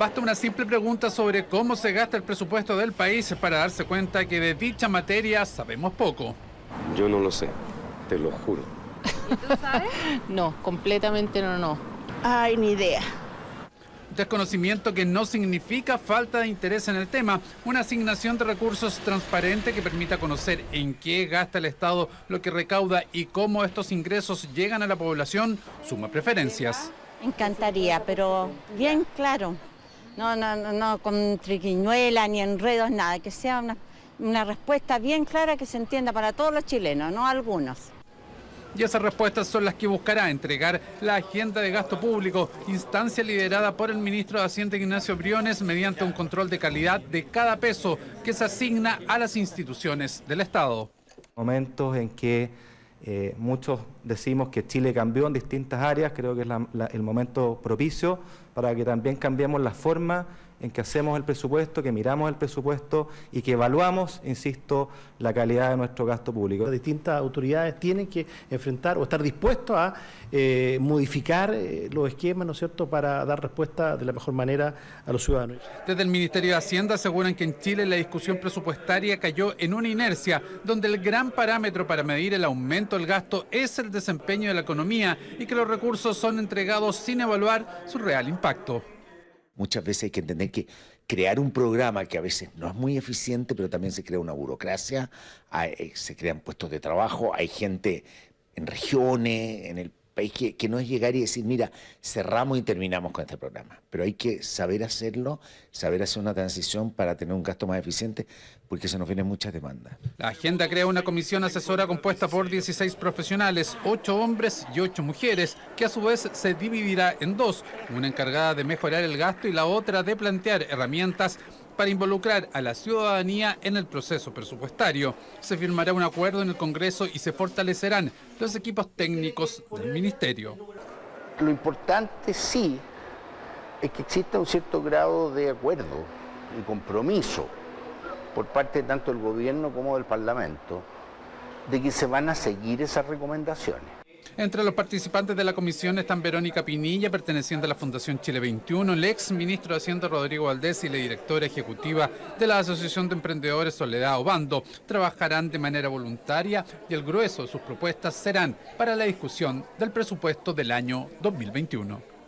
Basta una simple pregunta sobre cómo se gasta el presupuesto del país para darse cuenta que de dicha materia sabemos poco. Yo no lo sé, te lo juro. ¿Y tú sabes? No, completamente no, no. Ay, ni idea. Desconocimiento que no significa falta de interés en el tema, una asignación de recursos transparente que permita conocer en qué gasta el Estado lo que recauda y cómo estos ingresos llegan a la población, suma preferencias. Encantaría, pero bien claro. No, no, no, no con triquiñuela ni enredos, nada. Que sea una, una respuesta bien clara que se entienda para todos los chilenos, no algunos. Y esas respuestas son las que buscará entregar la agenda de gasto público, instancia liderada por el ministro de Hacienda Ignacio Briones mediante un control de calidad de cada peso que se asigna a las instituciones del Estado. Momentos en que eh, muchos decimos que Chile cambió en distintas áreas, creo que es la- la- el momento propicio para que también cambiemos la forma en que hacemos el presupuesto, que miramos el presupuesto y que evaluamos, insisto, la calidad de nuestro gasto público. Las distintas autoridades tienen que enfrentar o estar dispuestos a eh, modificar eh, los esquemas, ¿no es cierto?, para dar respuesta de la mejor manera a los ciudadanos. Desde el Ministerio de Hacienda aseguran que en Chile la discusión presupuestaria cayó en una inercia, donde el gran parámetro para medir el aumento del gasto es el desempeño de la economía y que los recursos son entregados sin evaluar su real impacto. Muchas veces hay que entender que crear un programa que a veces no es muy eficiente, pero también se crea una burocracia, hay- eh, se crean puestos de trabajo, hay gente en regiones, en el país, que, que no es llegar y decir, mira, cerramos y terminamos con este programa. Pero hay que saber hacerlo, saber hacer una transición para tener un gasto más eficiente, porque se nos vienen muchas demandas. La agenda crea una comisión asesora compuesta por 16 profesionales, 8 hombres y 8 mujeres, que a su vez se dividirá en dos, una encargada de mejorar el gasto y la otra de plantear herramientas para involucrar a la ciudadanía en el proceso presupuestario. Se firmará un acuerdo en el Congreso y se fortalecerán los equipos técnicos del Ministerio. Lo importante sí es que exista un cierto grado de acuerdo y compromiso por parte tanto del gobierno como del Parlamento de que se van a seguir esas recomendaciones. Entre los participantes de la comisión están Verónica Pinilla, perteneciente a la Fundación Chile 21, el ex ministro de Hacienda Rodrigo Valdés y la directora ejecutiva de la Asociación de Emprendedores Soledad Obando. Trabajarán de manera voluntaria y el grueso de sus propuestas serán para la discusión del presupuesto del año 2021.